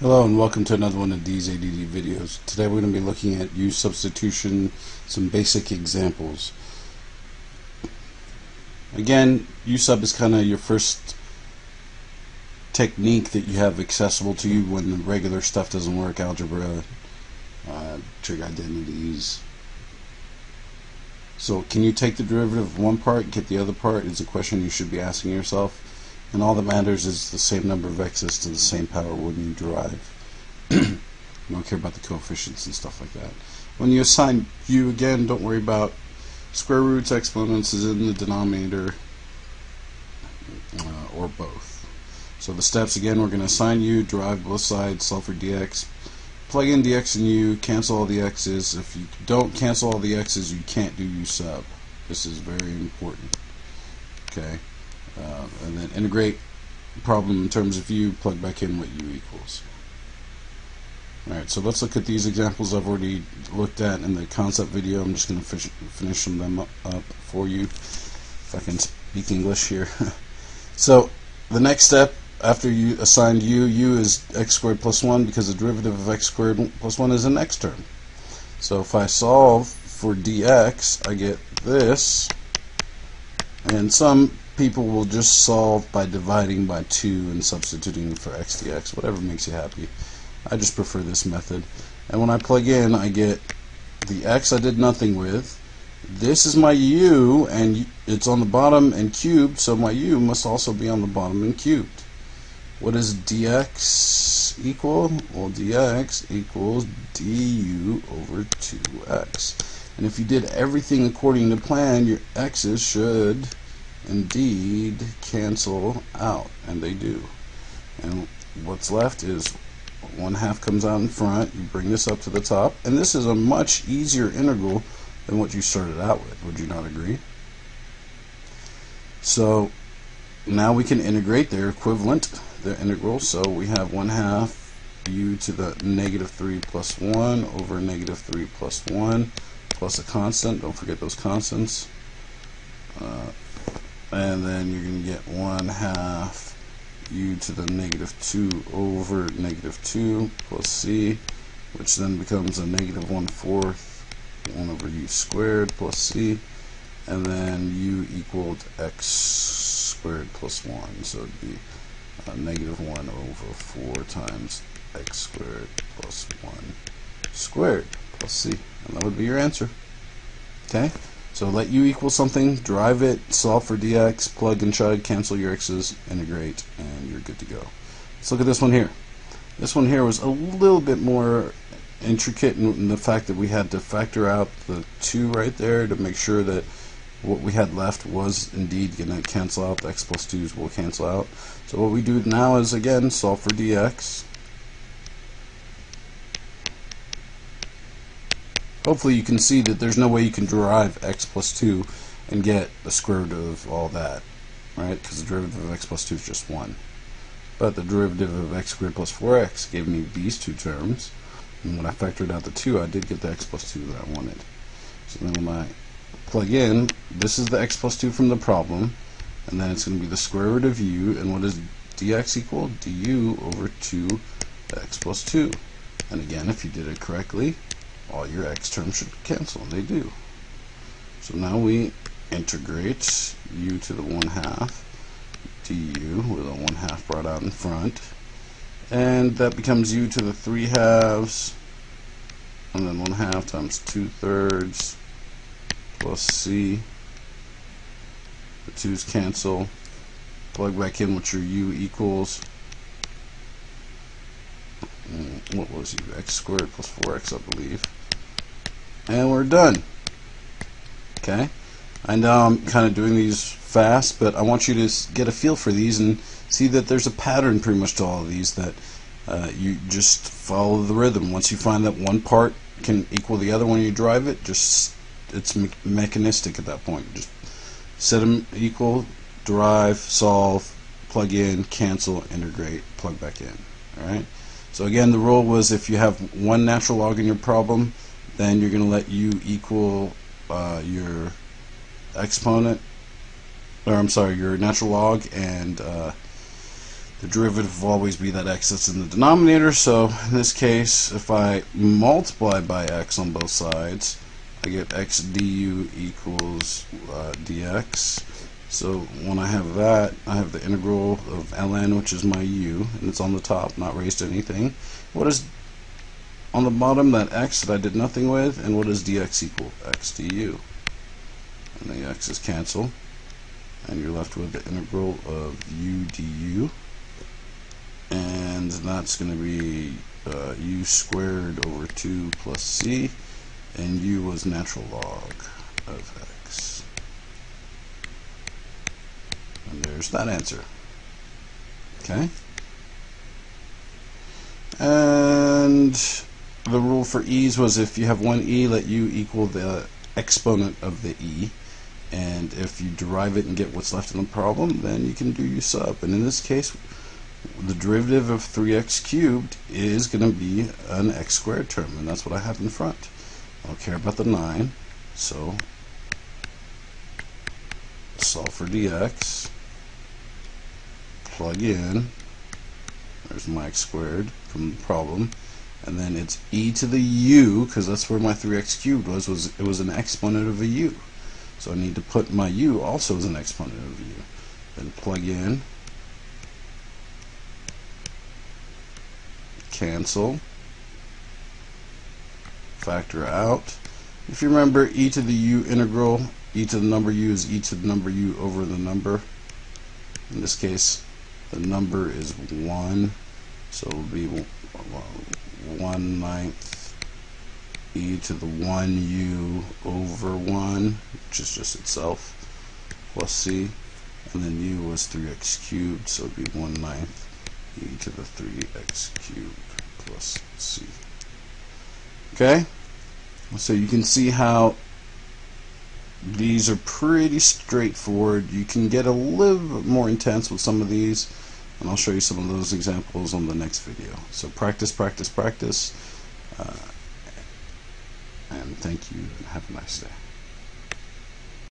Hello and welcome to another one of these ADD videos. Today we're going to be looking at U substitution, some basic examples. Again, U sub is kind of your first technique that you have accessible to you when the regular stuff doesn't work, algebra, uh, trig identities. So can you take the derivative of one part, get the other part is a question you should be asking yourself. And all that matters is the same number of x's to the same power when you derive. you don't care about the coefficients and stuff like that. When you assign u again, don't worry about square roots, exponents is in the denominator, uh, or both. So the steps again, we're going to assign u, derive both sides, solve for dx, plug in dx and u, cancel all the x's. If you don't cancel all the x's, you can't do u sub. This is very important. Okay. Uh, and then integrate problem in terms of u, plug back in what u equals. Alright, so let's look at these examples I've already looked at in the concept video. I'm just going to finish them up, up for you, if I can speak English here. so, the next step after you assigned u, u is x squared plus 1 because the derivative of x squared plus 1 is an x term. So if I solve for dx, I get this, and some people will just solve by dividing by 2 and substituting for x dx, whatever makes you happy. I just prefer this method. And when I plug in, I get the x I did nothing with. This is my u, and it's on the bottom and cubed, so my u must also be on the bottom and cubed. What does dx equal? Well, dx equals du over 2x. And if you did everything according to plan, your x's should indeed cancel out, and they do. And what's left is one half comes out in front, you bring this up to the top, and this is a much easier integral than what you started out with. Would you not agree? So now we can integrate their equivalent, their integral. So we have one half u to the negative 3 plus 1 over negative 3 plus 1 plus a constant. Don't forget those constants. Uh, and then you're going to get 1 half u to the negative 2 over negative 2 plus c, which then becomes a negative 1 fourth 1 over u squared plus c, and then u equaled x squared plus 1, so it'd be negative 1 over 4 times x squared plus 1 squared plus c, and that would be your answer. Okay? So let u equal something, derive it, solve for dx, plug and chug, cancel your x's, integrate, and you're good to go. Let's look at this one here. This one here was a little bit more intricate in, in the fact that we had to factor out the 2 right there to make sure that what we had left was indeed going to cancel out. The x plus 2's will cancel out. So what we do now is, again, solve for dx. Hopefully you can see that there's no way you can derive x plus 2 and get the square root of all that, right? Because the derivative of x plus 2 is just 1. But the derivative of x squared plus 4x gave me these two terms. And when I factored out the 2, I did get the x plus 2 that I wanted. So then when I plug in, this is the x plus 2 from the problem. And then it's going to be the square root of u. And what does dx equal? du over 2 x plus 2. And again, if you did it correctly, all your x terms should cancel, and they do. So now we integrate u to the 1 half du with a 1 half brought out in front. And that becomes u to the 3 halves, and then 1 half times 2 thirds plus c. The 2's cancel. Plug back in what your u equals. Mm, what was u? x squared plus 4x, I believe and we're done. Okay, I know I'm kind of doing these fast, but I want you to get a feel for these and see that there's a pattern pretty much to all of these that uh, you just follow the rhythm. Once you find that one part can equal the other when you drive it, just it's me mechanistic at that point. Just set them equal, derive, solve, plug in, cancel, integrate, plug back in. All right. So again, the rule was if you have one natural log in your problem, then you're going to let u equal uh, your exponent, or I'm sorry, your natural log and uh, the derivative will always be that x that's in the denominator. So in this case, if I multiply by x on both sides, I get x du equals uh, dx. So when I have that, I have the integral of ln, which is my u, and it's on the top, not raised to anything. What is on the bottom, that x that I did nothing with, and what does dx equal? x du. And the x's cancel, and you're left with the integral of u du and that's going to be uh, u squared over 2 plus c, and u was natural log of x. And there's that answer. Okay? And the rule for e's was if you have one e, let u equal the exponent of the e. And if you derive it and get what's left in the problem, then you can do u sub. And in this case, the derivative of 3x cubed is going to be an x squared term, and that's what I have in front. I don't care about the 9, so solve for dx, plug in, there's my x squared from the problem, and then it's e to the u, because that's where my 3x cubed was, was it was an exponent of a u. So I need to put my u also as an exponent of u. Then plug in cancel, factor out. If you remember e to the u integral, e to the number u is e to the number u over the number. In this case, the number is 1, so it will be 1 ninth e to the 1u over 1, which is just itself, plus c, and then u was 3x cubed, so it would be 1 ninth e to the 3x cubed plus c. Okay? So you can see how these are pretty straightforward. You can get a little bit more intense with some of these, and I'll show you some of those examples on the next video. So practice, practice, practice, uh, and thank you, and have a nice day.